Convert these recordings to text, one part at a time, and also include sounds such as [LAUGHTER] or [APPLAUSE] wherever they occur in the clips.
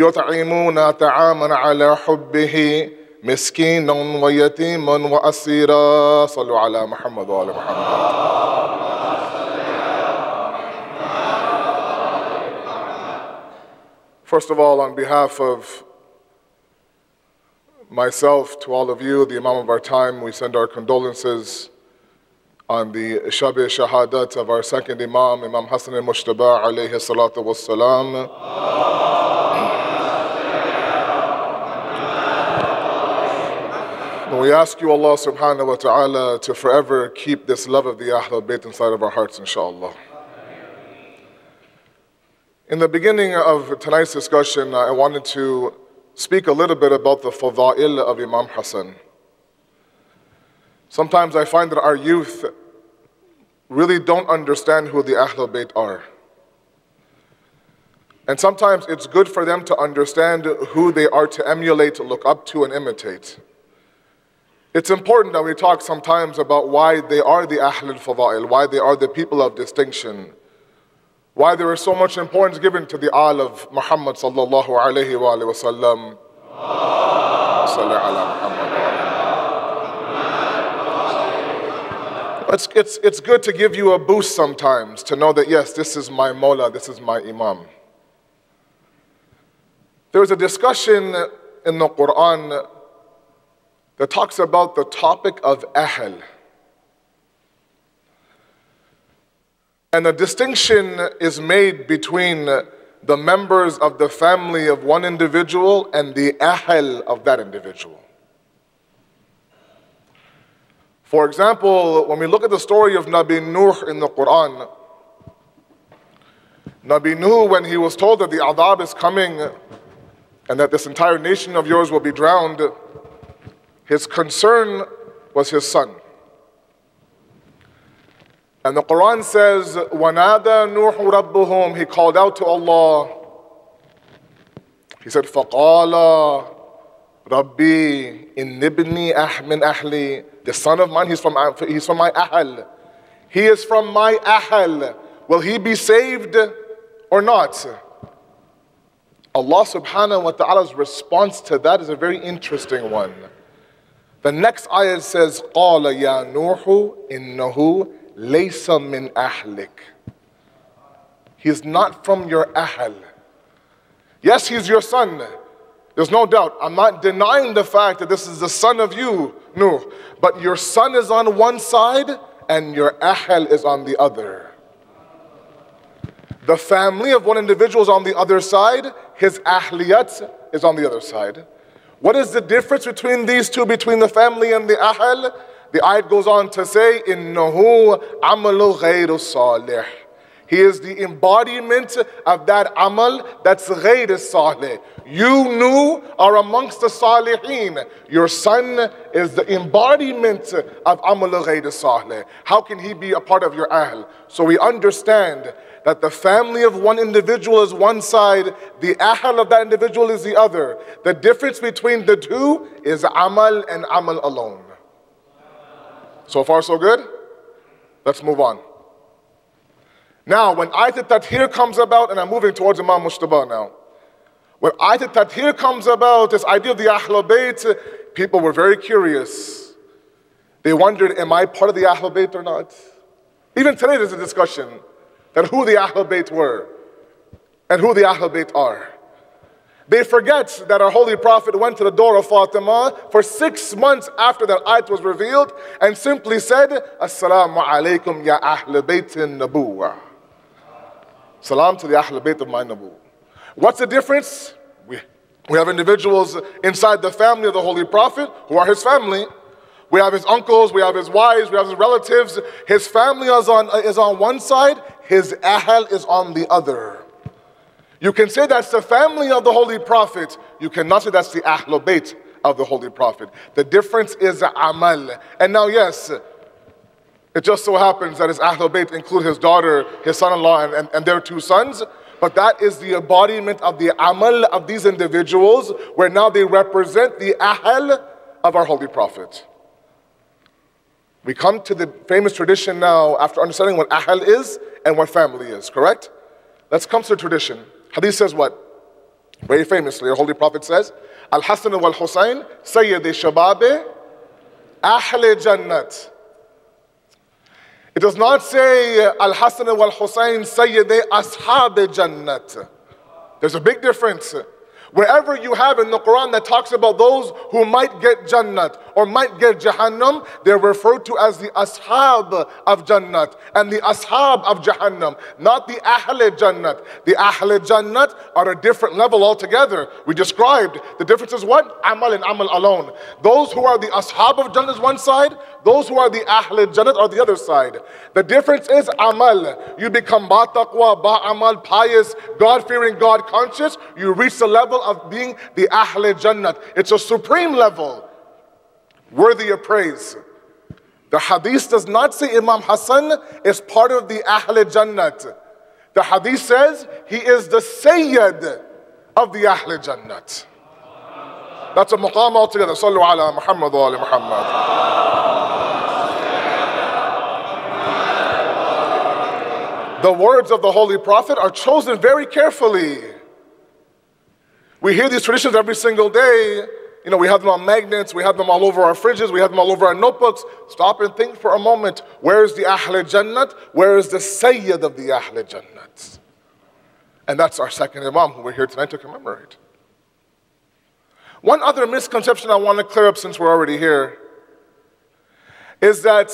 يطعمون طعاما على حبه مسكينا ويتيما وأسيرا صلوا على محمد وآل محمد First of all, on behalf of myself to all of you, the Imam of our time, we send our condolences on the Shabi Shahadat of our second Imam, Imam Hassan al Mushtaba alayhi salatu wassalam. And we ask you, Allah subhanahu wa ta'ala, to forever keep this love of the Ahlul Bayt inside of our hearts, inshallah. In the beginning of tonight's discussion, I wanted to speak a little bit about the fada'il of Imam Hassan. Sometimes I find that our youth really don't understand who the Ahlul Bayt are. And sometimes it's good for them to understand who they are to emulate, look up to, and imitate. It's important that we talk sometimes about why they are the Ahl al-Fada'il, why they are the people of distinction, why there is so much importance given to the Al of Muhammad sallallahu. It's, it's, it's good to give you a boost sometimes to know that, yes, this is my Mola, this is my Imam. There was a discussion in the Quran that talks about the topic of Ahl. And a distinction is made between the members of the family of one individual and the Ahl of that individual. For example, when we look at the story of Nabi Nuh in the Quran, Nabi Nuh, when he was told that the adab is coming and that this entire nation of yours will be drowned, his concern was his son. And the Quran says, وَنَادَى نُوحُ رَبُّهُمْ He called out to Allah. He said, فَقَالَ رَبِّي إِنِّ ابْنِي مِنْ أَهْلِي The son of mine, he's from, he's from my ahl. He is from my ahl. Will he be saved or not? Allah subhanahu wa ta'ala's response to that is a very interesting one. The next ayah says, قَالَ يَا نُوحُ إِنَّهُ لَيْسَ مِنْ أَهْلِكَ He's not from your ahl. Yes, he's your son. There's no doubt. I'm not denying the fact that this is the son of you, Nuh. But your son is on one side and your ahl is on the other. The family of one individual is on the other side, his ahliyat is on the other side. What is the difference between these two, between the family and the ahl? The ayat goes on to say, إِنَّهُ عَمَلُ غَيْرُ صَالِحٍ He is the embodiment of that amal that's غير salih. You knew are amongst the salihin. Your son is the embodiment of amal غير salih. How can he be a part of your ahl? So we understand that the family of one individual is one side, the ahl of that individual is the other. The difference between the two is amal and amal alone. So far, so good? Let's move on. Now, when Ayat Tathir comes about, and I'm moving towards Imam Mujtaba now. When Ayat Tathir comes about, this idea of the Ahlul Bayt, people were very curious. They wondered, am I part of the Ahlul Bayt or not? Even today, there's a discussion that who the Ahlul Bayt were and who the Ahlul Bayt are. They forget that our Holy Prophet went to the door of Fatima for six months after that ayat was revealed and simply said, Assalamu alaikum ya Ahl Bayt Nabuwa. Salam to the Ahl Bayt of my Nabu. What's the difference? We, we have individuals inside the family of the Holy Prophet who are his family. We have his uncles, we have his wives, we have his relatives. His family is on, is on one side, his ahl is on the other. You can say that's the family of the Holy Prophet. You cannot say that's the Ahlul Bayt of the Holy Prophet. The difference is amal. And now, yes, it just so happens that his Ahlul Bayt include his daughter, his son-in-law, and, and, and their two sons. But that is the embodiment of the amal of these individuals, where now they represent the ahl of our Holy Prophet. We come to the famous tradition now after understanding what ahl is and what family is, correct? Let's come to the tradition. Hadith says what? Very famously, our Holy Prophet says, Al Hassan wal Hussein, Sayyid Shababe, Ahl Jannat. It does not say Al Hassan wal Hussein, Sayyid Ashab Jannat. There's a big difference. Wherever you have in the Quran that talks about those who might get Jannat or might get Jahannam, they're referred to as the Ashab of Jannat and the Ashab of Jahannam, not the Ahle Jannat. The Ahle Jannat are a different level altogether. We described the difference is what? Amal and Amal alone. Those who are the Ashab of Jannat is one side, those who are the Ahle Jannat are the other side. The difference is Amal. You become ba taqwa, ba amal, pious, God fearing, God conscious. You reach the level of being the Ahl Jannat. It's a supreme level, worthy of praise. The hadith does not say Imam Hassan is part of the Ahl Jannat. The hadith says he is the Sayyid of the Ahl Jannat. That's a maqam altogether. Sallu ala Muhammad wa ali Muhammad. The words of the Holy Prophet are chosen very carefully. We hear these traditions every single day. You know, we have them on magnets, we have them all over our fridges, we have them all over our notebooks. Stop and think for a moment. Where is the Ahl Jannat? Where is the Sayyid of the Ahl Jannat? And that's our second Imam who we're here tonight to commemorate. One other misconception I want to clear up since we're already here is that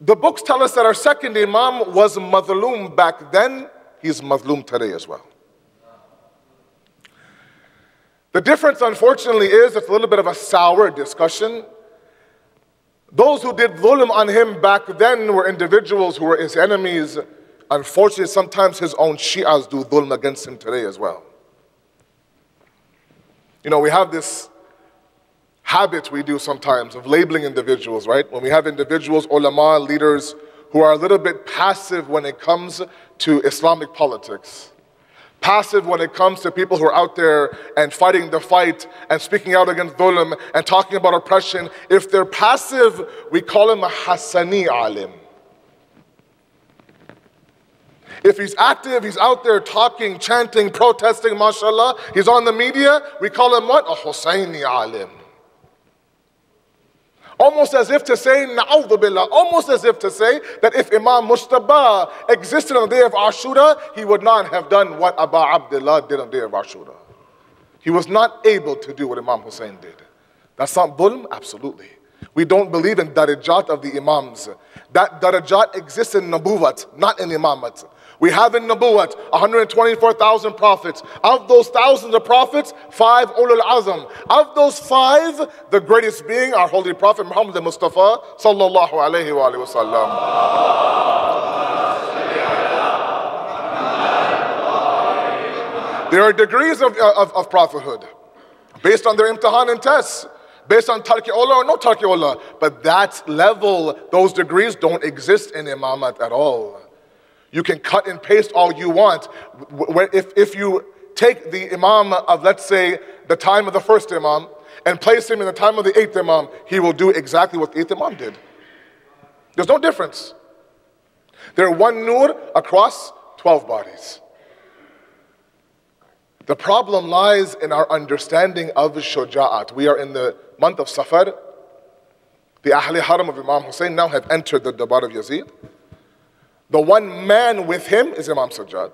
the books tell us that our second Imam was Madloom back then, he's Madloom today as well. The difference, unfortunately, is it's a little bit of a sour discussion. Those who did dhulm on him back then were individuals who were his enemies. Unfortunately, sometimes his own Shias do dhulm against him today as well. You know, we have this habit we do sometimes of labeling individuals, right? When we have individuals, ulama, leaders, who are a little bit passive when it comes to Islamic politics passive when it comes to people who are out there and fighting the fight and speaking out against dhulm and talking about oppression. If they're passive, we call him a Hassani alim. If he's active, he's out there talking, chanting, protesting, mashallah, he's on the media, we call him what? A Husayni alim. Almost as if to say, na'udhu billah, almost as if to say that if Imam Mujtaba existed on the day of Ashura, he would not have done what Abu Abdullah did on the day of Ashura. He was not able to do what Imam Hussein did. That's not dhulm? Absolutely. We don't believe in darajat of the Imams. That darajat exists in Nabuwat, not in Imamat. We have in Nabuwat 124,000 prophets. Of those thousands of prophets, five ulul azam. Of those five, the greatest being our Holy Prophet Muhammad Mustafa sallallahu alayhi wa sallam. There are degrees of, of, of prophethood based on their imtihan and tests based on Tarki or no Tarki But that level, those degrees don't exist in Imamat at all. You can cut and paste all you want. If, if you take the Imam of, let's say, the time of the first Imam and place him in the time of the eighth Imam, he will do exactly what the eighth Imam did. There's no difference. They're one nur across 12 bodies. The problem lies in our understanding of the shuja'at. We are in the month of Safar. The Ahli Haram of Imam Hussein now have entered the Darbar of Yazid. The one man with him is Imam Sajjad.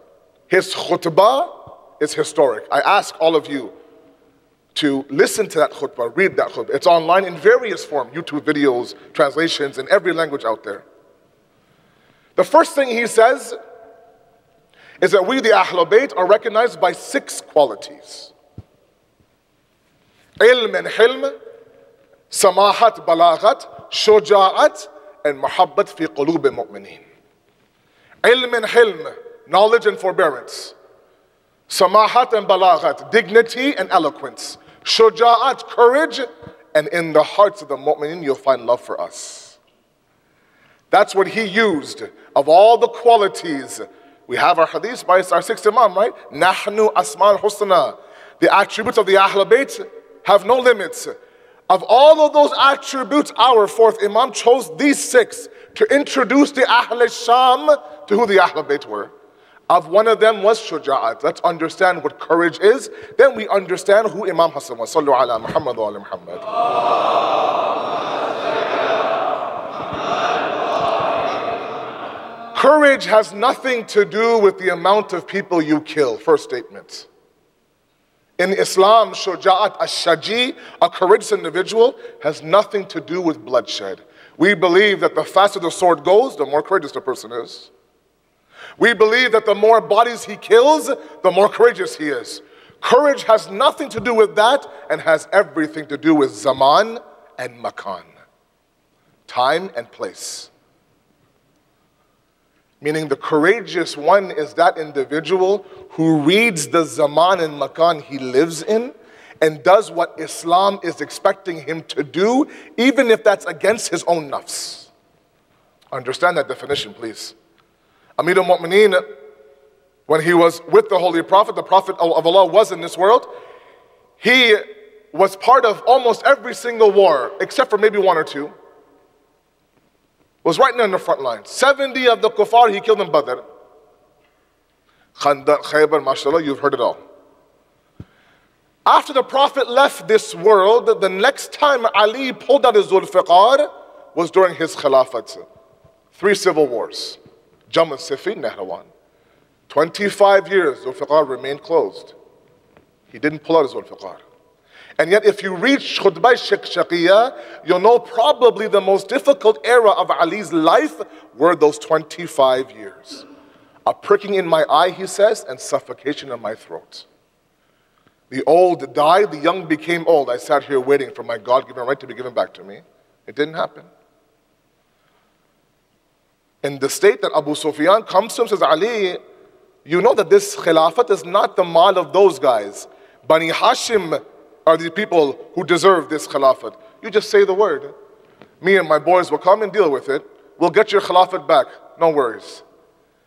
His khutbah is historic. I ask all of you to listen to that khutbah, read that khutbah. It's online in various forms YouTube videos, translations, in every language out there. The first thing he says is that we, the Ahlul Bayt, are recognized by six qualities ilm and hilm, samahat balaghat, shuja'at, and muhabbat fi qulub mu'mineen. Ilm and hilm, knowledge and forbearance. Samahat and balaghat, dignity and eloquence. Shuja'at, courage. And in the hearts of the mu'minin, you'll find love for us. That's what he used. Of all the qualities, we have our hadith by our sixth imam, right? Nahnu asma husna. The attributes of the Ahlul Bayt have no limits. Of all of those attributes, our fourth imam chose these six to introduce the Ahl al Sham to who the Ahl al-Bayt were. of one of them was shuja'at. Let's understand what courage is. Then we understand who Imam Hassan was. Sallu ala Muhammad wa ala Muhammad. Courage has nothing to do with the amount of people you kill. First statement. In Islam, shuja'at ash-shaji, a courageous individual, has nothing to do with bloodshed. We believe that the faster the sword goes, the more courageous the person is. We believe that the more bodies he kills, the more courageous he is. Courage has nothing to do with that and has everything to do with zaman and makan, time and place. Meaning, the courageous one is that individual who reads the zaman and makan he lives in and does what Islam is expecting him to do, even if that's against his own nafs. Understand that definition, please. Amir al-Mu'mineen, when he was with the Holy Prophet, the Prophet of Allah was in this world, he was part of almost every single war, except for maybe one or two. Was right there in the front line. 70 of the kuffar he killed in Badr. Khandaq, Khaybar, mashallah, you've heard it all. After the Prophet left this world, the next time Ali pulled out his Zulfiqar was during his Khilafat. Three civil wars. Jamal Siffin, Nahrawan. 25 years, Zulfiqar remained closed. He didn't pull out his Zulfiqar. And yet, if you read Khutbah Shaqiyya, you'll know probably the most difficult era of Ali's life were those 25 years. A pricking in my eye, he says, and suffocation in my throat. The old died, the young became old. I sat here waiting for my God given right to be given back to me. It didn't happen in the state that Abu Sufyan comes to him says, Ali, you know that this khilafat is not the mal of those guys. Bani Hashim are the people who deserve this khilafat. You just say the word. Me and my boys will come and deal with it. We'll get your khilafat back. No worries.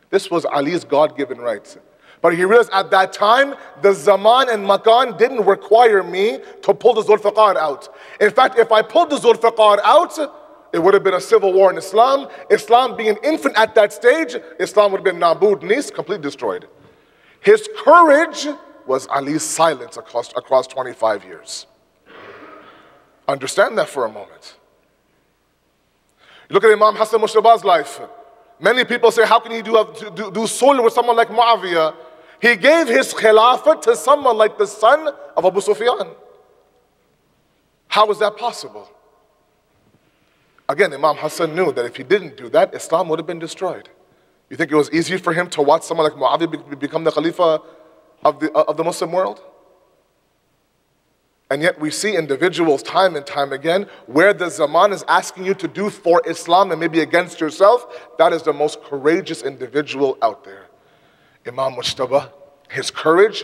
This was Ali's God given rights. But he realized at that time, the Zaman and Makan didn't require me to pull the Zulfiqar out. In fact, if I pulled the Zulfiqar out, it would have been a civil war in Islam. Islam being an infant at that stage, Islam would have been Nabud, Nis, completely destroyed. His courage was Ali's silence across, across 25 years. Understand that for a moment. look at Imam Hassan Mujtaba's life. Many people say, how can he do, do, do sulh with someone like Muawiyah? He gave his khilafah to someone like the son of Abu Sufyan. How is that possible? Again, Imam Hassan knew that if he didn't do that, Islam would have been destroyed. You think it was easy for him to watch someone like Muawiyah become the Khalifa of the, uh, of the Muslim world? And yet we see individuals time and time again where the Zaman is asking you to do for Islam and maybe against yourself. That is the most courageous individual out there. Imam Mujtaba, his courage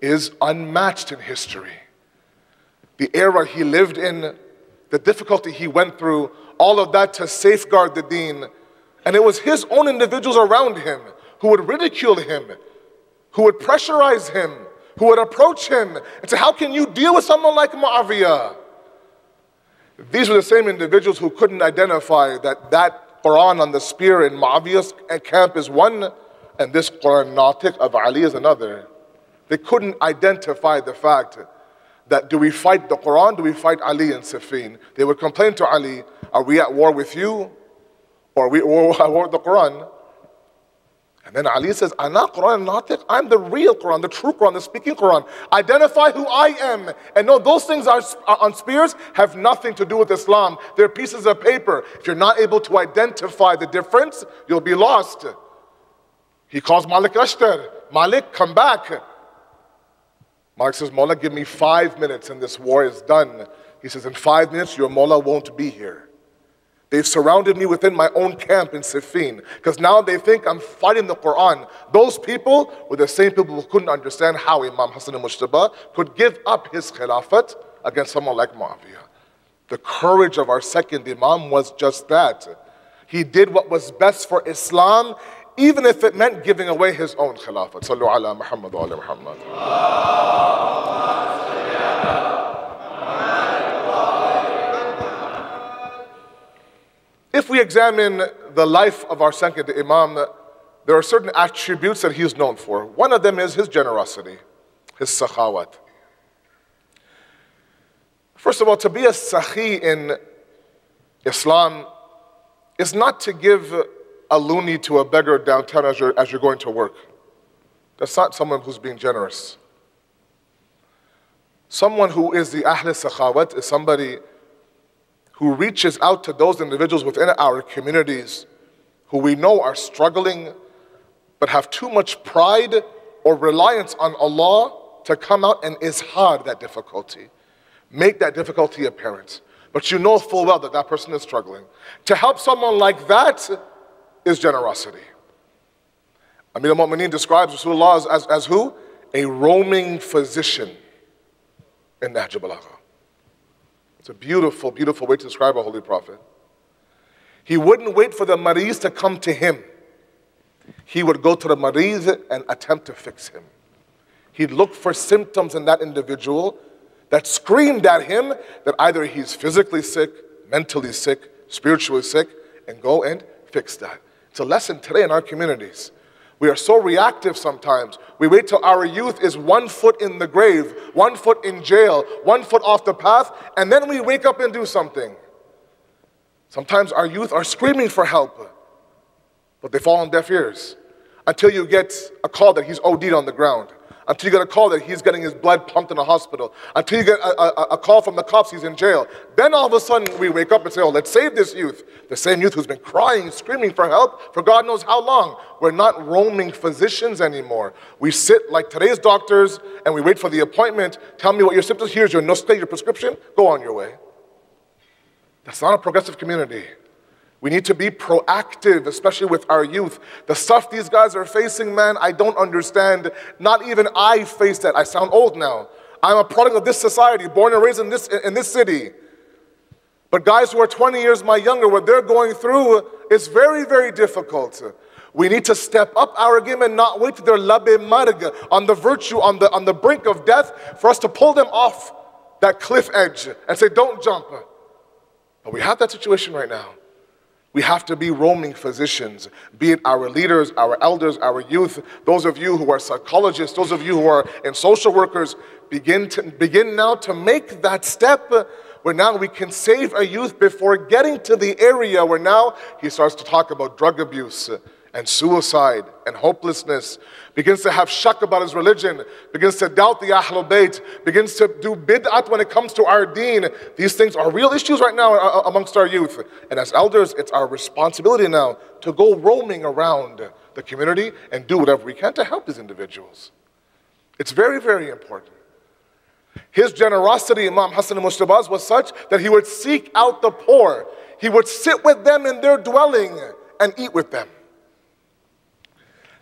is unmatched in history. The era he lived in, the difficulty he went through, all of that to safeguard the deen. And it was his own individuals around him who would ridicule him, who would pressurize him, who would approach him and say, How can you deal with someone like Muawiyah? These were the same individuals who couldn't identify that that Quran on the spear in Muawiyah's camp is one and this Quran Natiq of Ali is another. They couldn't identify the fact that do we fight the Quran, do we fight Ali and Siffin? They would complain to Ali, are we at war with you? Or are we at war [LAUGHS] with the Quran? And then Ali says, Ana Quran Natiq. I'm the real Quran, the true Quran, the speaking Quran. Identify who I am. And no, those things are, on spears have nothing to do with Islam. They're pieces of paper. If you're not able to identify the difference, you'll be lost. He calls Malik Ashtar. Malik, come back. Malik says, Mullah, give me five minutes and this war is done. He says, In five minutes, your Mullah won't be here. They've surrounded me within my own camp in Siffin because now they think I'm fighting the Quran. Those people were the same people who couldn't understand how Imam Hassan al-Mujtaba could give up his khilafat against someone like Muawiyah. The courage of our second Imam was just that. He did what was best for Islam, even if it meant giving away his own khilafat. Sallu ala Muhammad wa ala Muhammad. If we examine the life of our second Imam, there are certain attributes that he is known for. One of them is his generosity, his sakhawat. First of all, to be a sakhi in Islam is not to give a loonie to a beggar downtown as you're, as you're going to work. That's not someone who's being generous. Someone who is the Ahl Sakhawat is somebody who reaches out to those individuals within our communities who we know are struggling but have too much pride or reliance on Allah to come out and izhar that difficulty, make that difficulty apparent. But you know full well that that person is struggling. To help someone like that is generosity. Amir al-Mu'mineen describes Rasulullah as, as, as who? A roaming physician in Nahj Balagha. It's a beautiful, beautiful way to describe a holy prophet. He wouldn't wait for the mariz to come to him. He would go to the mariz and attempt to fix him. He'd look for symptoms in that individual that screamed at him that either he's physically sick, mentally sick, spiritually sick, and go and fix that. It's a lesson today in our communities. We are so reactive sometimes. We wait till our youth is one foot in the grave, one foot in jail, one foot off the path, and then we wake up and do something. Sometimes our youth are screaming for help, but they fall on deaf ears until you get a call that he's OD'd on the ground until you get a call that he's getting his blood pumped in a hospital, until you get a, a, a, call from the cops he's in jail. Then all of a sudden we wake up and say, oh, let's save this youth. The same youth who's been crying, screaming for help for God knows how long. We're not roaming physicians anymore. We sit like today's doctors and we wait for the appointment. Tell me what your symptoms, here's your nuskha, your prescription, go on your way. That's not a progressive community. We need to be proactive, especially with our youth. The stuff these guys are facing, man, I don't understand. Not even I face that. I sound old now. I'm a product of this society, born and raised in this, in this city. But guys who are 20 years my younger, what they're going through is very, very difficult. We need to step up our game and not wait till they're labe marg on the virtue, on the, on the brink of death, for us to pull them off that cliff edge and say, don't jump. But we have that situation right now. We have to be roaming physicians, be it our leaders, our elders, our youth, those of you who are psychologists, those of you who are in social workers, begin, to, begin now to make that step where now we can save a youth before getting to the area where now he starts to talk about drug abuse and suicide and hopelessness, begins to have shak about his religion, begins to doubt the Ahlul Bayt, begins to do bid'at when it comes to our deen. These things are real issues right now uh, uh, amongst our youth. And as elders, it's our responsibility now to go roaming around the community and do whatever we can to help these individuals. It's very, very important. His generosity, Imam Hassan al-Mujtaba's, was such that he would seek out the poor. He would sit with them in their dwelling and eat with them.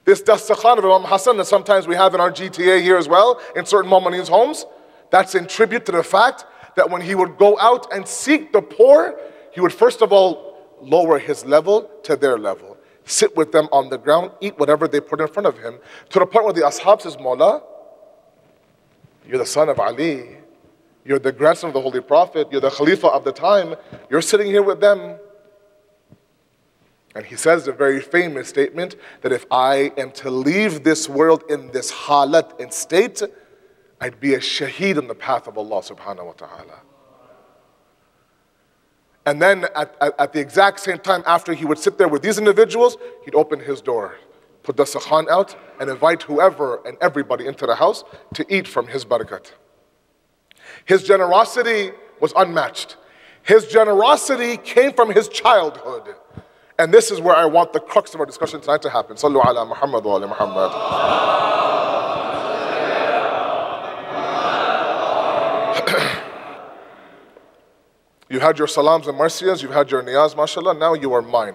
This dastakhan of Imam Hassan that sometimes we have in our GTA here as well, in certain Mamonese homes, that's in tribute to the fact that when he would go out and seek the poor, he would first of all lower his level to their level, sit with them on the ground, eat whatever they put in front of him, to the point where the ashab says, Mawla, you're the son of Ali, you're the grandson of the Holy Prophet, you're the Khalifa of the time, you're sitting here with them. And he says a very famous statement that if I am to leave this world in this halat and state, I'd be a shaheed in the path of Allah subhanahu wa ta'ala. And then at, at, at, the exact same time, after he would sit there with these individuals, he'd open his door, put the sakhan out, and invite whoever and everybody into the house to eat from his barakat. His generosity was unmatched. His generosity came from his childhood. And this is where I want the crux of our discussion tonight to happen. Sallu ala Muhammad wa ala Muhammad. [CLEARS THROAT] you had your salams and marsiyas, you've had your niyaz, mashallah, now you are mine.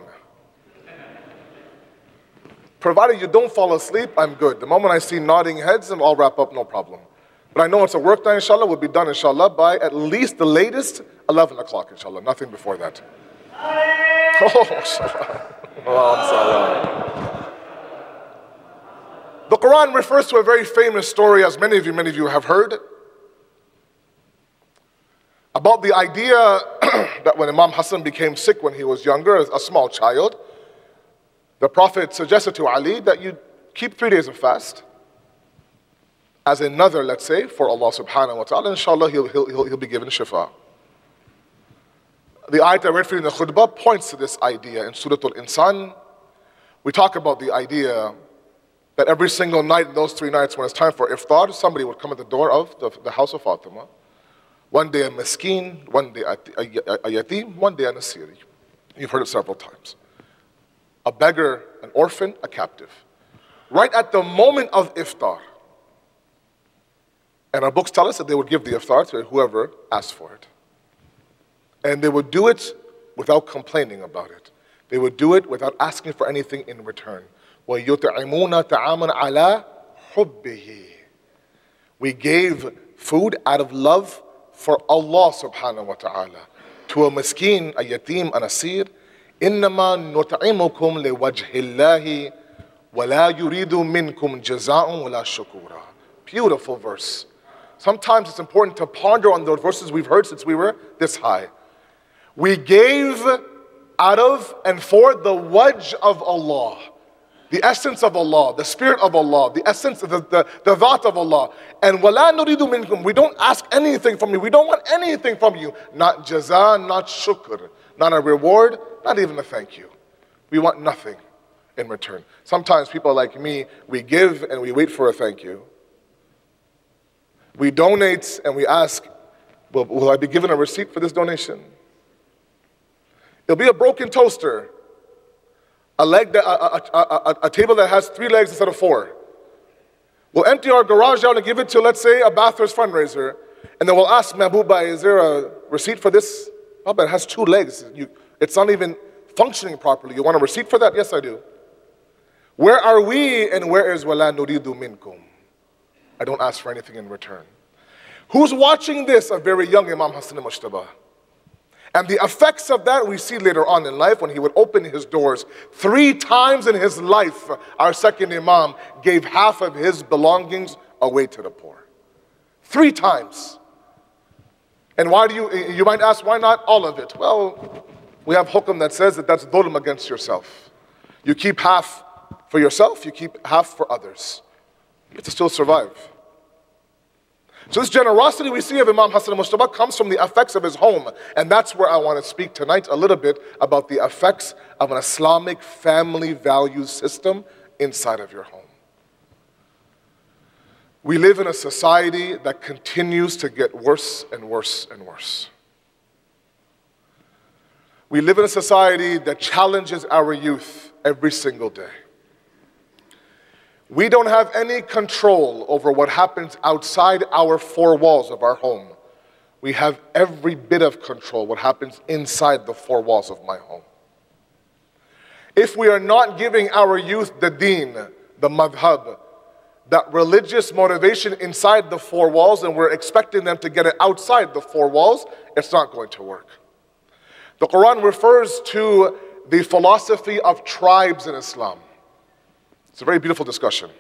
Provided you don't fall asleep, I'm good. The moment I see nodding heads, and I'll wrap up, no problem. But I know it's a work day, inshallah, will be done, inshallah, by at least the latest 11 o'clock, inshallah, nothing before that. [LAUGHS] Oh, the Quran refers to a very famous story, as many of you, many of you have heard, about the idea [CLEARS THROAT] that when Imam Hassan became sick when he was younger, as a small child, The Prophet suggested to Ali that you keep three days of fast as another, let's say, for Allah subhanahu wa ta'ala. Inshallah, he'll, he'll, he'll, he'll be given shifa. The ayat I read for you in the khutbah points to this idea in Surah Al Insan. We talk about the idea that every single night those three nights when it's time for iftar, somebody would come at the door of the, the house of Fatima. One day a miskeen, one day a, a, a yatim, one day a nasiri. You've heard it several times. A beggar, an orphan, a captive. Right at the moment of iftar. And our books tell us that they would give the iftar to whoever asked for it. And they would do it without complaining about it. They would do it without asking for anything in return. وَيُطْعِمُونَ تَعَامًا عَلَىٰ حُبِّهِ We gave food out of love for Allah subhanahu wa ta'ala. To a miskeen, a yatim, an asir, إِنَّمَا نُطْعِمُكُمْ لِوَجْهِ اللَّهِ وَلَا يُرِيدُ مِنْكُمْ جَزَاءٌ وَلَا شُكُورًا Beautiful verse. Sometimes it's important to ponder on those verses we've heard since we were this high. We gave out of and for the wajh of Allah the essence of Allah, the spirit of Allah, the essence of the, the, the of Allah. And wala nuridu minkum, we don't ask anything from you. We don't want anything from you. Not jaza, not shukr, not a reward, not even a thank you. We want nothing in return. Sometimes people like me, we give and we wait for a thank you. We donate and we ask, will, will I be given a receipt for this donation? It'll be a broken toaster a leg that, a, a, a, a, table that has three legs instead of four. We'll empty our garage out and give it to, let's say, a Bathurst fundraiser, and then we'll ask Mahbuba, is there a receipt for this? Oh, but it has two legs. You, it's not even functioning properly. You want a receipt for that? Yes, I do. Where are we and where is wala nuridu minkum? I don't ask for anything in return. Who's watching this? A very young Imam Hassan Mujtaba. And the effects of that we see later on in life when he would open his doors. Three times in his life, our second Imam gave half of his belongings away to the poor. Three times. And why do you, you might ask, why not all of it? Well, we have hukum that says that that's dhulm against yourself. You keep half for yourself, you keep half for others. You have to still survive. So this generosity we see of Imam Hassan al-Mujtaba comes from the effects of his home. And that's where I want to speak tonight a little bit about the effects of an Islamic family value system inside of your home. We live in a society that continues to get worse and worse and worse. We live in a society that challenges our youth every single day. We don't have any control over what happens outside our four walls of our home. We have every bit of control what happens inside the four walls of my home. If we are not giving our youth the deen, the madhab, that religious motivation inside the four walls, and we're expecting them to get it outside the four walls, it's not going to work. The Quran refers to the philosophy of tribes in Islam. It's a very beautiful discussion.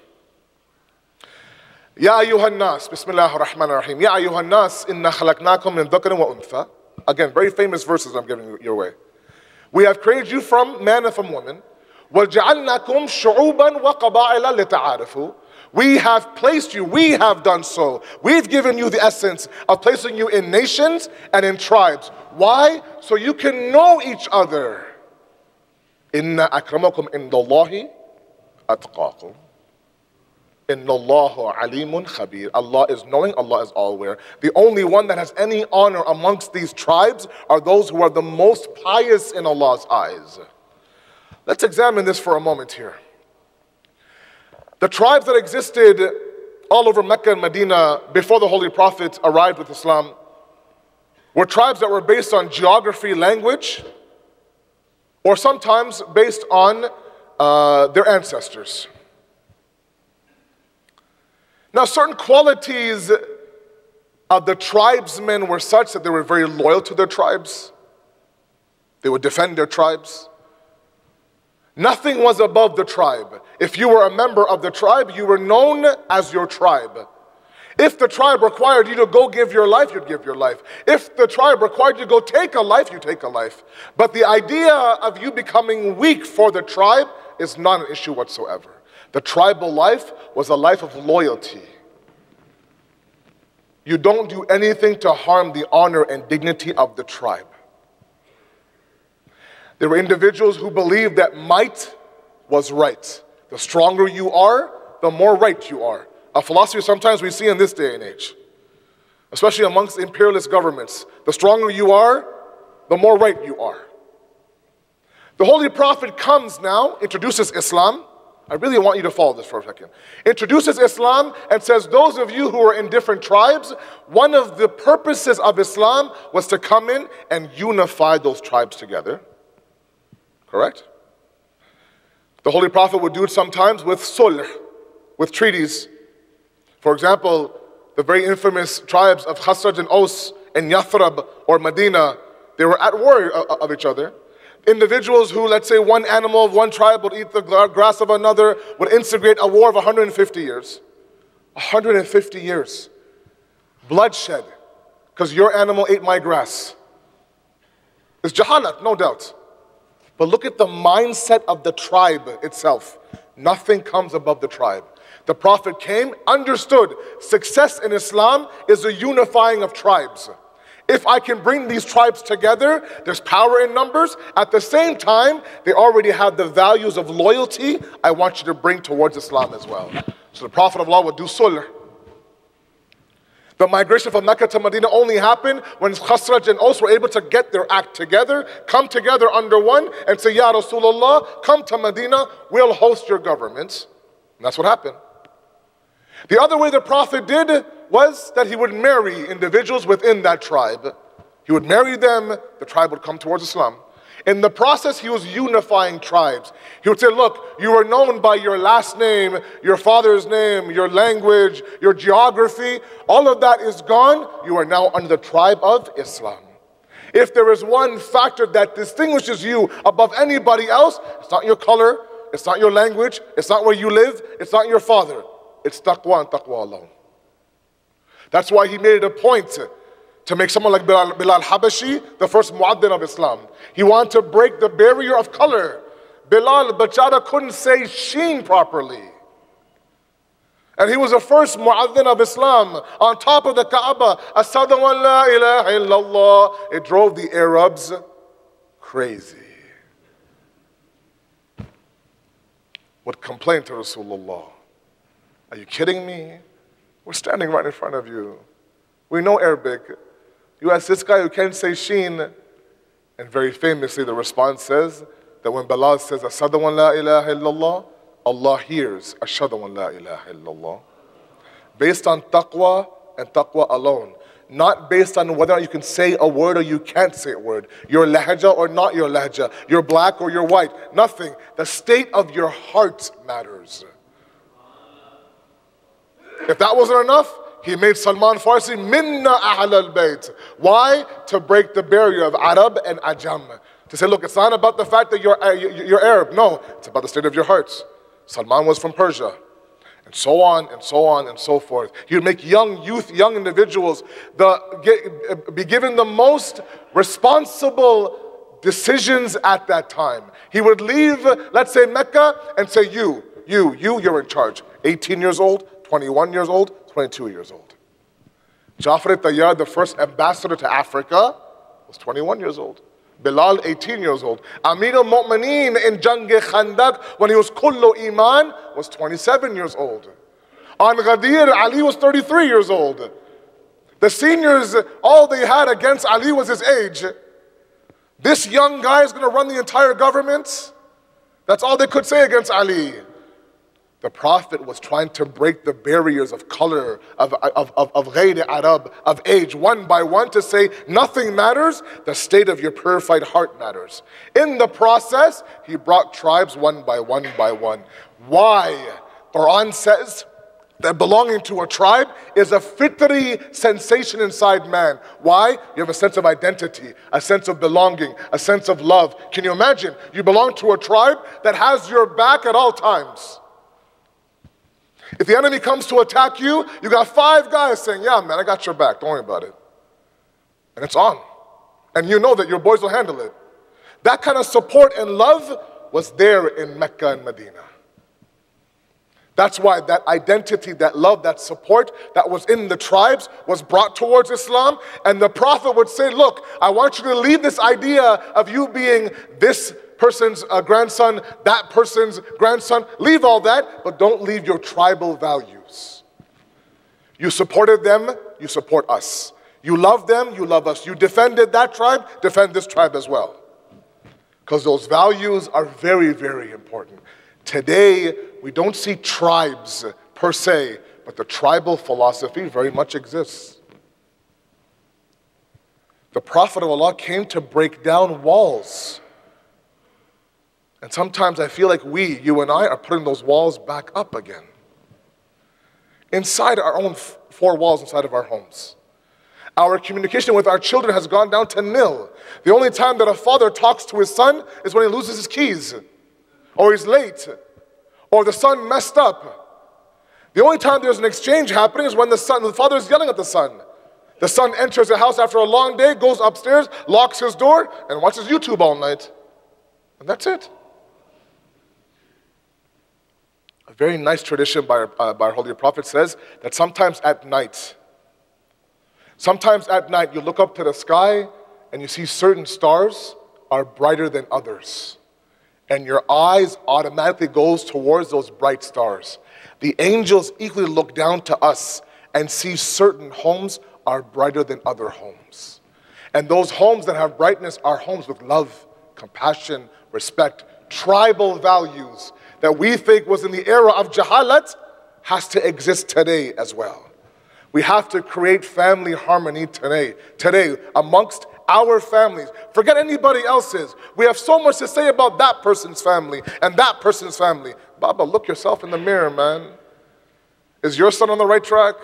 يا أيها الناس بسم الله الرحمن الرحيم يا أيها الناس إنا خلقناكم من ذكر وأنثى Again, very famous verses I'm giving your way. We have created you from man and from woman. وَجَعَلْنَاكُمْ شُعُوبًا وَقَبَائِلًا لِتَعَارَفُوا We have placed you, we have done so. We've given you the essence of placing you in nations and in tribes. Why? So you can know each other. إِنَّ أَكْرَمَكُمْ إِنْدَ اللَّهِ atqakum. Inna Allah alimun khabir. Allah is knowing, Allah is all aware. The only one that has any honor amongst these tribes are those who are the most pious in Allah's eyes. Let's examine this for a moment here. The tribes that existed all over Mecca and Medina before the Holy Prophet arrived with Islam were tribes that were based on geography, language, or sometimes based on uh, their ancestors. Now, certain qualities of the tribesmen were such that they were very loyal to their tribes. They would defend their tribes. Nothing was above the tribe. If you were a member of the tribe, you were known as your tribe. If the tribe required you to go give your life, you'd give your life. If the tribe required you to go take a life, you take a life. But the idea of you becoming weak for the tribe is not an issue whatsoever. The tribal life was a life of loyalty. You don't do anything to harm the honor and dignity of the tribe. There were individuals who believed that might was right. The stronger you are, the more right you are. A philosophy sometimes we see in this day and age, especially amongst imperialist governments. The stronger you are, the more right you are. The Holy Prophet comes now, introduces Islam. I really want you to follow this for a second. Introduces Islam and says, Those of you who are in different tribes, one of the purposes of Islam was to come in and unify those tribes together. Correct? The Holy Prophet would do it sometimes with sulh, with treaties. For example, the very infamous tribes of Khazraj and Aus and Yathrib or Medina, they were at war uh, uh, of each other. Individuals who, let's say, one animal of one tribe would eat the grass of another would instigate a war of 150 years. 150 years. Bloodshed, because your animal ate my grass. It's jahalat, no doubt. But look at the mindset of the tribe itself. Nothing comes above the tribe. The Prophet came, understood success in Islam is a unifying of tribes. If I can bring these tribes together, there's power in numbers. At the same time, they already have the values of loyalty I want you to bring towards Islam as well. So the Prophet of Allah would do sulh. The migration from Mecca to Medina only happened when Khazraj and Aus were able to get their act together, come together under one, and say, Ya Rasulullah, come to Medina, we'll host your government. And that's what happened. The other way the Prophet did was that he would marry individuals within that tribe. He would marry them, the tribe would come towards Islam. In the process, he was unifying tribes. He would say, Look, you are known by your last name, your father's name, your language, your geography. All of that is gone. You are now under the tribe of Islam. If there is one factor that distinguishes you above anybody else, it's not your color, it's not your language, it's not where you live, it's not your father. It's taqwa and taqwa alone. That's why he made it a point to make someone like Bilal, Bilal Habashi the first muaddin of Islam. He wanted to break the barrier of color. Bilal Bachara couldn't say sheen properly. And he was the first muaddin of Islam on top of the Kaaba. Asadu wa la ilaha illallah. It drove the Arabs crazy. Would complain to Rasulullah. Are you kidding me? We're standing right in front of you. We know Arabic. You ask this guy who can't say sheen. And very famously, the response says that when Bilal says, Ashadu wa la ilaha illallah, Allah hears, Ashadu wa la ilaha illallah. Based on taqwa and taqwa alone. Not based on whether you can say a word or you can't say a word. Your lahja or not your lahja. You're black or you're white. Nothing. The state of your heart matters. If that wasn't enough, he made Salman Farsi minna ahl al bayt. Why? To break the barrier of Arab and Ajam. To say, look, it's not about the fact that you're, uh, you're Arab. No, it's about the state of your hearts. Salman was from Persia. And so on and so on and so forth. He would make young youth, young individuals the, get, be given the most responsible decisions at that time. He would leave, let's say, Mecca and say, You, you, you, you're in charge. 18 years old, 21 years old, 22 years old. Jafar Tayyar, the first ambassador to Africa, was 21 years old. Bilal, 18 years old. Amir al-Mu'mineen in Jang Khandak, when he was Kullu Iman, was 27 years old. On Ghadir, Ali was 33 years old. The seniors, all they had against Ali was his age. This young guy is going to run the entire government? That's all they could say against Ali. The Prophet was trying to break the barriers of color, of, of, of, of Arab, of age, one by one to say nothing matters, the state of your purified heart matters. In the process, he brought tribes one by one by one. Why? Quran says that belonging to a tribe is a fitri sensation inside man. Why? You have a sense of identity, a sense of belonging, a sense of love. Can you imagine? You belong to a tribe that has your back at all times. If the enemy comes to attack you, you got five guys saying, Yeah, man, I got your back. Don't worry about it. And it's on. And you know that your boys will handle it. That kind of support and love was there in Mecca and Medina. That's why that identity, that love, that support that was in the tribes was brought towards Islam. And the Prophet would say, Look, I want you to leave this idea of you being this person's uh, grandson, that person's grandson. Leave all that, but don't leave your tribal values. You supported them, you support us. You love them, you love us. You defended that tribe, defend this tribe as well. Because those values are very, very important. Today, we don't see tribes per se, but the tribal philosophy very much exists. The Prophet of Allah came to break down walls. And sometimes I feel like we, you and I, are putting those walls back up again. Inside our own four walls, inside of our homes. Our communication with our children has gone down to nil. The only time that a father talks to his son is when he loses his keys or he's late or the son messed up. The only time there's an exchange happening is when the son, the father is yelling at the son. The son enters the house after a long day, goes upstairs, locks his door, and watches YouTube all night. And that's it. A very nice tradition by our, uh, by our Holy Prophet says that sometimes at night, sometimes at night you look up to the sky and you see certain stars are brighter than others and your eyes automatically goes towards those bright stars. The angels equally look down to us and see certain homes are brighter than other homes. And those homes that have brightness are homes with love, compassion, respect, tribal values that we think was in the era of jahalat has to exist today as well. We have to create family harmony today, today amongst our families. Forget anybody else's. We have so much to say about that person's family and that person's family. Baba, look yourself in the mirror, man. Is your son on the right track?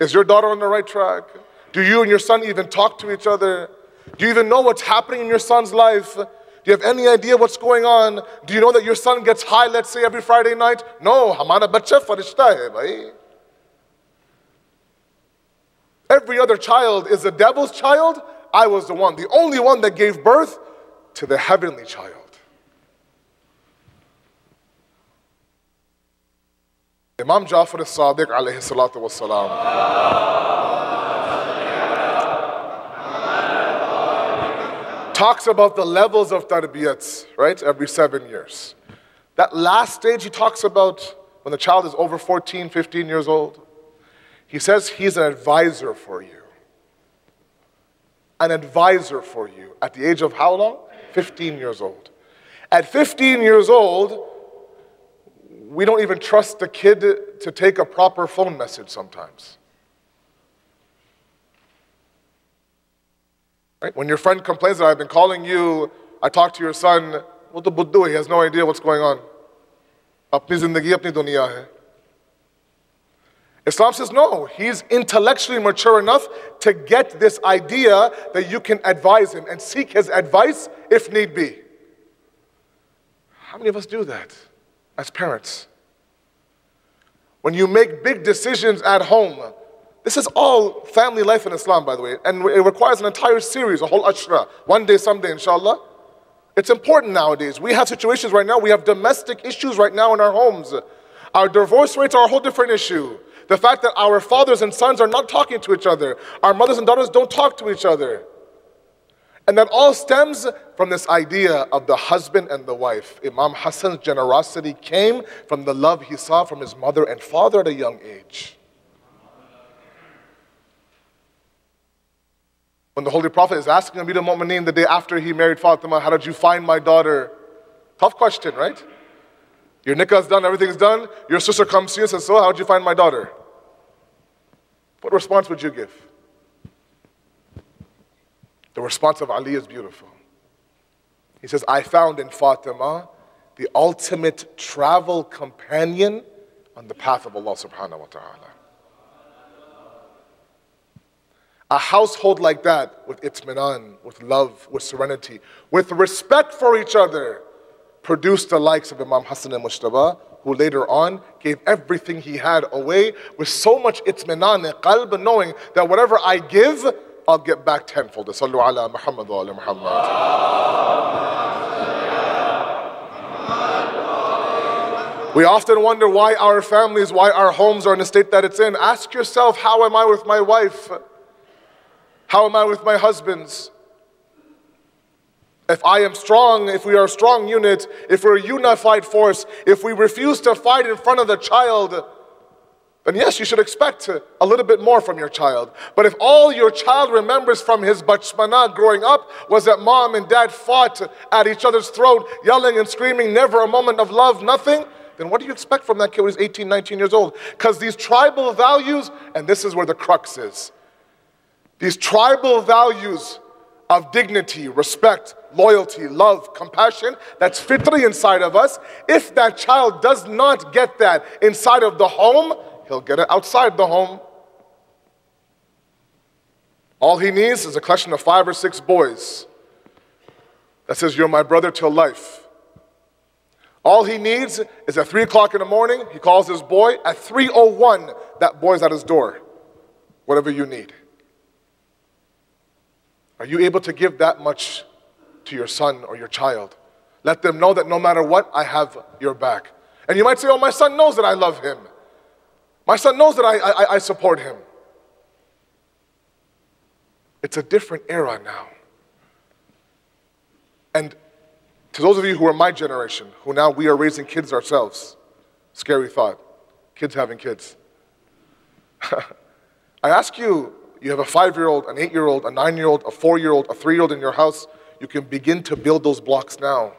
Is your daughter on the right track? Do you and your son even talk to each other? Do you even know what's happening in your son's life? Do you have any idea what's going on? Do you know that your son gets high, let's say, every Friday night? No, hamana bacha farishta hai, bhai. Every other child is the devil's child. I was the one, the only one that gave birth to the heavenly child. Imam Jafar as-Sadiq alayhi salatu wasalam. Talks about the levels of tarbiyat, right? Every seven years. That last stage he talks about when the child is over 14, 15 years old. He says he's an advisor for you. An advisor for you at the age of how long? 15 years old. At 15 years old, we don't even trust the kid to take a proper phone message sometimes. Right? When your friend complains that I've been calling you, I talk to your son, what the buddhu, he has no idea what's going on. Islam says no, he's intellectually mature enough to get this idea that you can advise him and seek his advice if need be. How many of us do that as parents? When you make big decisions at home, this is all family life in Islam, by the way, and it requires an entire series, a whole ashra, one day, someday, inshallah. It's important nowadays. We have situations right now, we have domestic issues right now in our homes. Our divorce rates are a whole different issue. The fact that our fathers and sons are not talking to each other, our mothers and daughters don't talk to each other. And that all stems from this idea of the husband and the wife. Imam Hassan's generosity came from the love he saw from his mother and father at a young age. When the Holy Prophet is asking Amir al-Mu'mineen the day after he married Fatima, how did you find my daughter? Tough question, right? Your nikah's done, everything's done. Your sister comes to you and says, So, how'd you find my daughter? What response would you give? The response of Ali is beautiful. He says, I found in Fatima the ultimate travel companion on the path of Allah subhanahu wa ta'ala. A household like that, with itminan, with love, with serenity, with respect for each other, produced the likes of Imam Hassan and Mujtaba, who later on gave everything he had away with so much itminan and qalb, knowing that whatever I give, I'll get back tenfold. Sallu ala Muhammad wa ala Muhammad. We often wonder why our families, why our homes are in the state that it's in. Ask yourself, how am I with my wife? How am I with my husbands? If I am strong, if we are a strong unit, if we're a unified force, if we refuse to fight in front of the child, then yes, you should expect a little bit more from your child. But if all your child remembers from his bachmana growing up was that mom and dad fought at each other's throat, yelling and screaming, never a moment of love, nothing, then what do you expect from that kid who's 18, 19 years old? Because these tribal values, and this is where the crux is, these tribal values of dignity, respect, loyalty, love, compassion, that's fitri inside of us. If that child does not get that inside of the home, he'll get it outside the home. All he needs is a collection of five or six boys that says, You're my brother till life. All he needs is at 3 o'clock in the morning, he calls his boy. At 3.01, that boy's at his door. Whatever you need. Are you able to give that much to your son or your child? Let them know that no matter what, I have your back. And you might say, Oh, my son knows that I love him. My son knows that I, I, I support him. It's a different era now. And to those of you who are my generation, who now we are raising kids ourselves, scary thought, kids having kids. [LAUGHS] I ask you, you have a five year old, an eight year old, a nine year old, a four year old, a three year old in your house, you can begin to build those blocks now.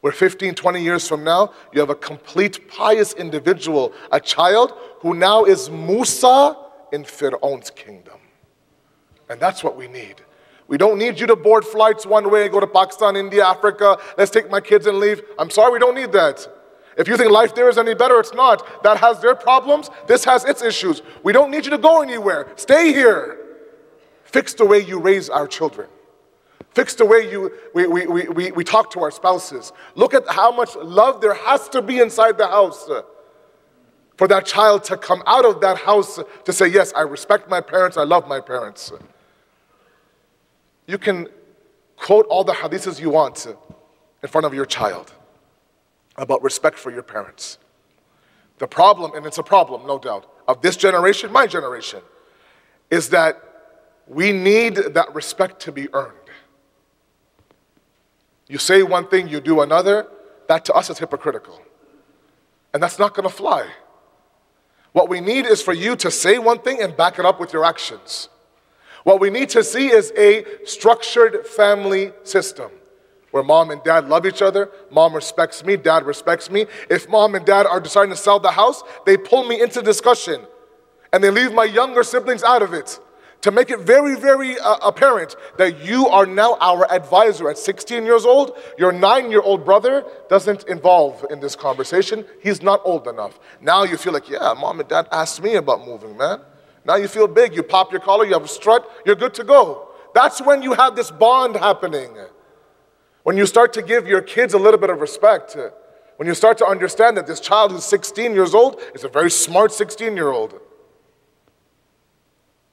Where 15, 20 years from now, you have a complete pious individual, a child who now is Musa in Fir'aun's kingdom. And that's what we need. We don't need you to board flights one way, go to Pakistan, India, Africa, let's take my kids and leave. I'm sorry, we don't need that. If you think life there is any better, it's not. That has their problems, this has its issues. We don't need you to go anywhere. Stay here. Fix the way you raise our children. Fix the way you, we, we, we, we, talk to our spouses. Look at how much love there has to be inside the house for that child to come out of that house to say, Yes, I respect my parents, I love my parents. You can quote all the hadiths you want in front of your child about respect for your parents. The problem, and it's a problem, no doubt, of this generation, my generation, is that we need that respect to be earned. You say one thing, you do another, that to us is hypocritical. And that's not going to fly. What we need is for you to say one thing and back it up with your actions. What we need to see is a structured family system where mom and dad love each other, mom respects me, dad respects me. If mom and dad are deciding to sell the house, they pull me into discussion and they leave my younger siblings out of it to make it very, very uh, apparent that you are now our advisor at 16 years old. Your nine year old brother doesn't involve in this conversation. He's not old enough. Now you feel like, yeah, mom and dad asked me about moving, man. Now you feel big. You pop your collar, you have a strut, you're good to go. That's when you have this bond happening. When you start to give your kids a little bit of respect. When you start to understand that this child who's 16 years old is a very smart 16 year old.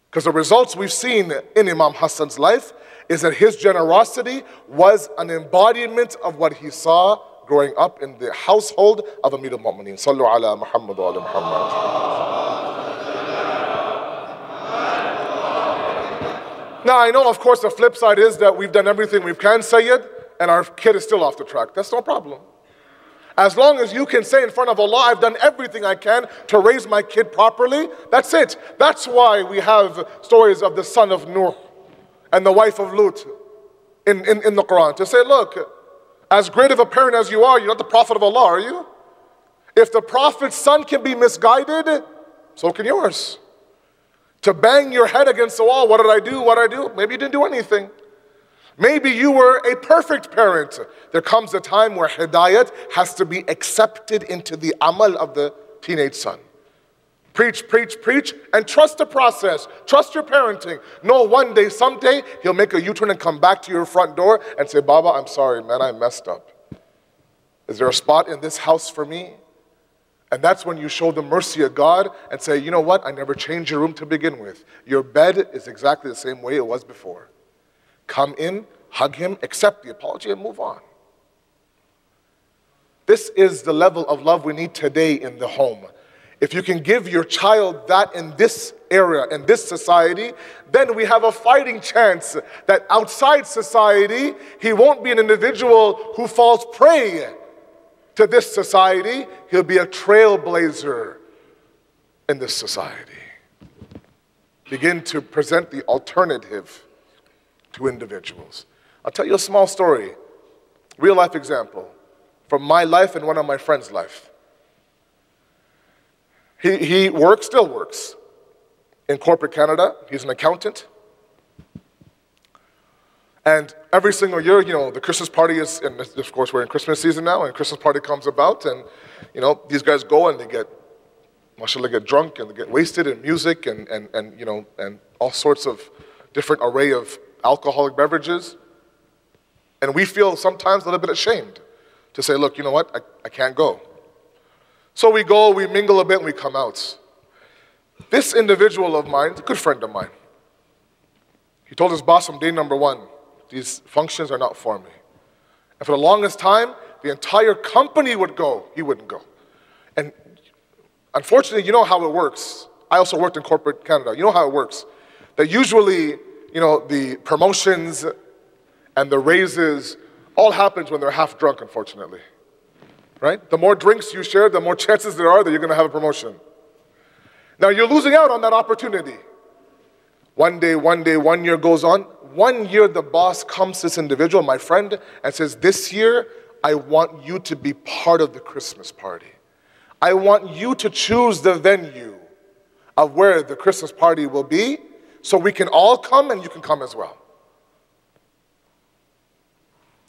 Because the results we've seen in Imam Hassan's life is that his generosity was an embodiment of what he saw growing up in the household of Amir al-Mu'mineen. Sallu ala Muhammad wa ala Muhammad. Now, I know, of course, the flip side is that we've done everything we can, Sayyid, and our kid is still off the track. That's no problem. As long as you can say in front of Allah, I've done everything I can to raise my kid properly, that's it. That's why we have stories of the son of Nuh and the wife of Lut in, in, in the Quran to say, look, as great of a parent as you are, you're not the prophet of Allah, are you? If the prophet's son can be misguided, so can yours. To bang your head against the wall, what did I do? What did I do? Maybe you didn't do anything. Maybe you were a perfect parent. There comes a time where hidayat has to be accepted into the amal of the teenage son. Preach, preach, preach, and trust the process. Trust your parenting. No, one day, someday, he'll make a U turn and come back to your front door and say, Baba, I'm sorry, man, I messed up. Is there a spot in this house for me? And that's when you show the mercy of God and say, you know what? I never changed your room to begin with. Your bed is exactly the same way it was before. Come in, hug him, accept the apology, and move on. This is the level of love we need today in the home. If you can give your child that in this area, in this society, then we have a fighting chance that outside society, he won't be an individual who falls prey to this society. He'll be a trailblazer in this society. Begin to present the alternative to individuals. I'll tell you a small story, real life example from my life and one of my friends' life. He, he works, still works, in corporate Canada. He's an accountant. And every single year, you know, the Christmas party is, and of course, we're in Christmas season now, and Christmas party comes about, and, you know, these guys go and they get, mashallah, get drunk and they get wasted in music and, and, and, you know, and all sorts of different array of alcoholic beverages. And we feel sometimes a little bit ashamed to say, look, you know what, I, I can't go. So we go, we mingle a bit, and we come out. This individual of mine, a good friend of mine, he told his boss on day number one, these functions are not for me. And for the longest time, the entire company would go, he wouldn't go. And unfortunately, you know how it works. I also worked in corporate Canada. You know how it works. That usually, you know, the promotions and the raises all happens when they're half drunk, unfortunately. Right? The more drinks you share, the more [LAUGHS] chances there are that you're going to have a promotion. Now you're losing out on that opportunity. One day, one day, one year goes on. One year, the boss comes to this individual, my friend, and says, This year, I want you to be part of the Christmas party. I want you to choose the venue of where the Christmas party will be so we can all come and you can come as well.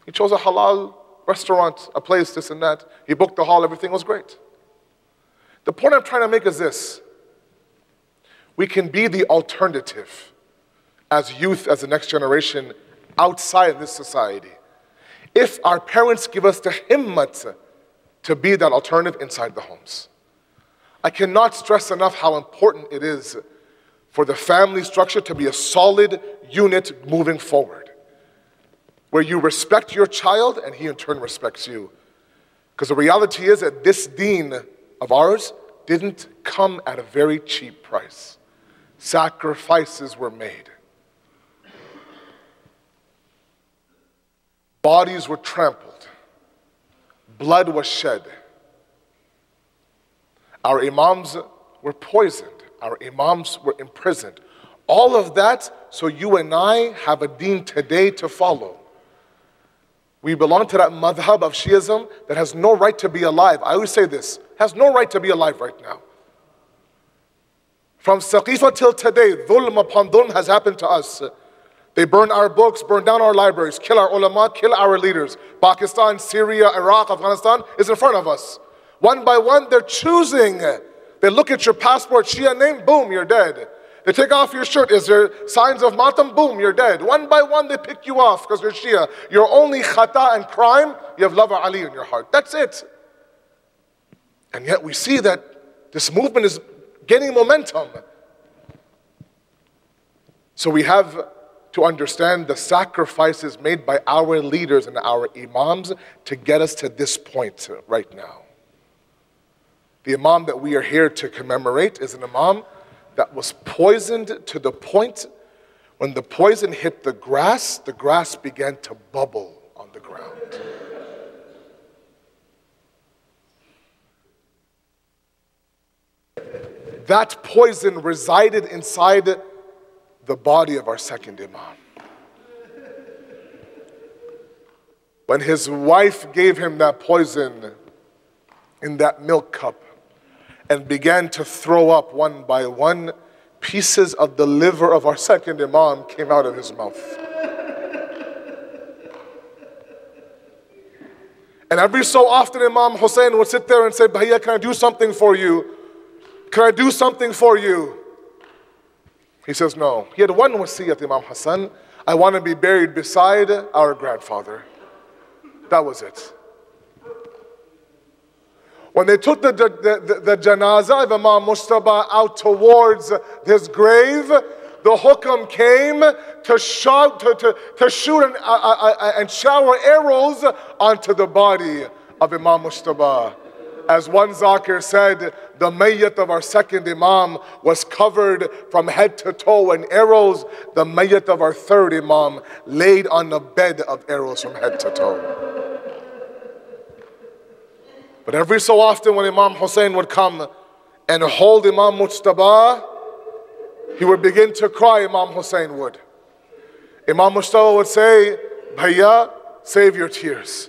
He chose a halal restaurant, a place, this and that. He booked the hall, everything was great. The point I'm trying to make is this we can be the alternative as youth, as the next generation outside this society. If our parents give us the himmat to be that alternative inside the homes. I cannot stress enough how important it is for the family structure to be a solid unit moving forward where you respect your child and he in turn respects you. Because the reality is that this deen of ours didn't come at a very cheap price. Sacrifices were made. Bodies were trampled. Blood was shed. Our imams were poisoned. Our imams were imprisoned. All of that so you and I have a deen today to follow. We belong to that madhab of Shiism that has no right to be alive. I always say this has no right to be alive right now. From Saqifa till today, dhulm upon dhulm has happened to us. They burn our books, burn down our libraries, kill our ulama, kill our leaders. Pakistan, Syria, Iraq, Afghanistan is in front of us. One by one, they're choosing. They look at your passport, Shia name, boom, you're dead. They take off your shirt. Is there signs of matam? Boom, you're dead. One by one, they pick you off because you're Shia. Your only khata and crime, you have love of Ali in your heart. That's it. And yet we see that this movement is gaining momentum. So we have to understand the sacrifices made by our leaders and our imams to get us to this point right now. The imam that we are here to commemorate is an imam that was poisoned to the point when the poison hit the grass, the grass began to bubble on the ground. That poison resided inside the body of our second Imam. When his wife gave him that poison in that milk cup, and began to throw up one by one. Pieces of the liver of our second Imam came out of his mouth. And every so often, Imam Hussein would sit there and say, Bhaiya, can I do something for you? Can I do something for you? He says, No. He had one wasiyat, Imam Hassan. I want to be buried beside our grandfather. That was it. When they took the, the, the, the of Imam Mujtaba out towards his grave, the hukam came to, shout, to, to, to shoot and, uh, uh, and shower arrows onto the body of Imam Mujtaba. As one Zakir said, the mayyat of our second Imam was covered from head to toe in arrows. The mayyat of our third Imam laid on a bed of arrows from head to toe. But every so often, when Imam Hussein would come and hold Imam Mujtaba, he would begin to cry, Imam Hussein would. Imam Mujtaba would say, Bhaiya, save your tears.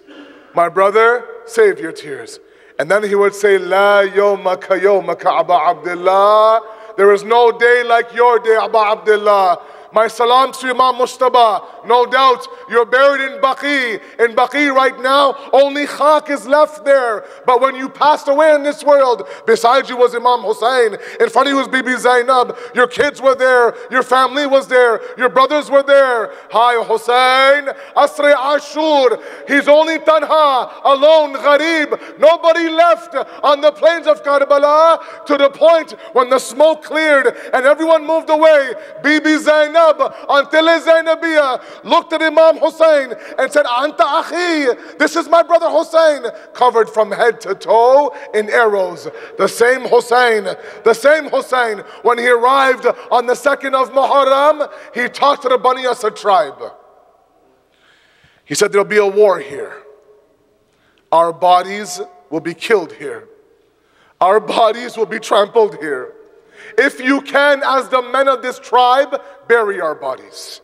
My brother, save your tears. And then he would say, La yawma ka yawma ka Aba Abdullah. There is no day like your day, Aba Abdullah. My salams to Imam Mujtaba. No doubt you're buried in Baqi. In Baqi right now, only Khak is left there. But when you passed away in this world, beside you was Imam Hussein. In front of you was Bibi Zainab. Your kids were there. Your family was there. Your brothers were there. Hi Hussein. Asri Ashur. He's only Tanha, alone, Gharib. Nobody left on the plains of Karbala to the point when the smoke cleared and everyone moved away. Bibi Zainab Zainab until Zainabiyah looked at Imam Hussein and said, Anta akhi, this is my brother Hussein, covered from head to toe in arrows. The same Hussein, the same Hussein, when he arrived on the second of Muharram, he talked to the Bani Asad tribe. He said, There'll be a war here. Our bodies will be killed here. Our bodies will be trampled here. If you can, as the men of this tribe, bury our bodies.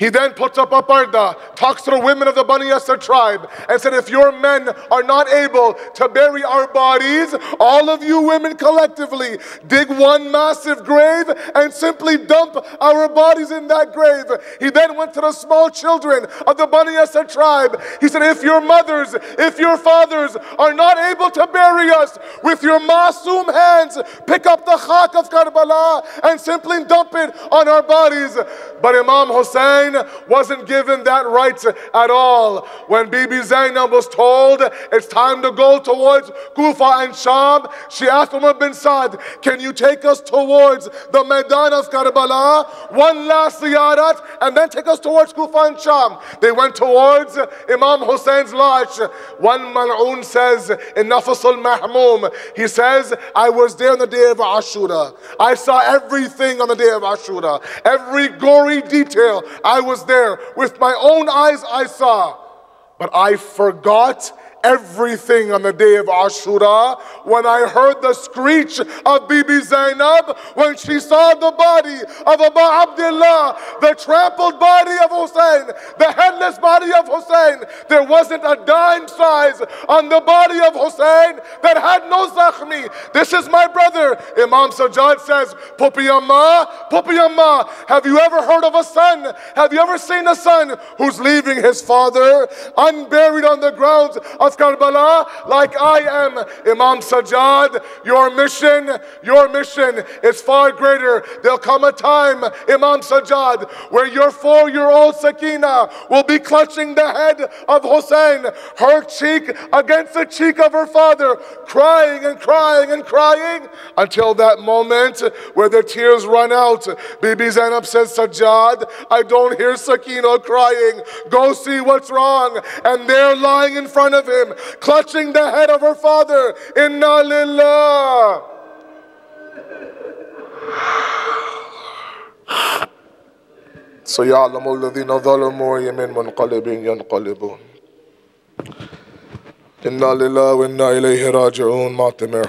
He then puts up a parda, talks to the women of the Bani Asad tribe, and said, If your men are not able to bury our bodies, all of you women collectively dig one massive grave and simply dump our bodies in that grave. He then went to the small children of the Bani Asad tribe. He said, If your mothers, if your fathers are not able to bury us with your masoom hands, pick up the khak of Karbala and simply dump it on our bodies. But Imam Hussein, wasn't given that right at all. When Bibi Zainab was told it's time to go towards Kufa and Sham, she asked Umar bin Saad, Can you take us towards the Maidan of Karbala? One last ziyarat and then take us towards Kufa and Sham. They went towards Imam Hussein's lodge. One Mal'un says in Nafas al Mahmum, he says, I was there on the day of Ashura. I saw everything on the day of Ashura. Every gory detail. I I was there. With my own eyes, I saw. But I forgot everything on the day of Ashura when I heard the screech of Bibi Zainab when she saw the body of Abu Abdullah, the trampled body of Hussein, the headless body of Hussein. There wasn't a dime size on the body of Hussein that had no zakhmi. This is my brother. Imam Sajjad says, Pupi Amma, have you ever heard of a son? Have you ever seen a son who's leaving his father unburied on the grounds of of Karbala like I am. Imam Sajjad, your mission, your mission is far greater. There'll come a time, Imam Sajjad, where your four-year-old Sakina will be clutching the head of Hussein, her cheek against the cheek of her father, crying and crying and crying until that moment where the tears run out. Bibi Zainab says, Sajjad, I don't hear Sakina crying. Go see what's wrong. And they're lying in front of him him, clutching the head of her father. Inna lillah. سيعلم الذين ظلموا من منقلب ينقلبون إنا لله وإنا إليه راجعون معتمر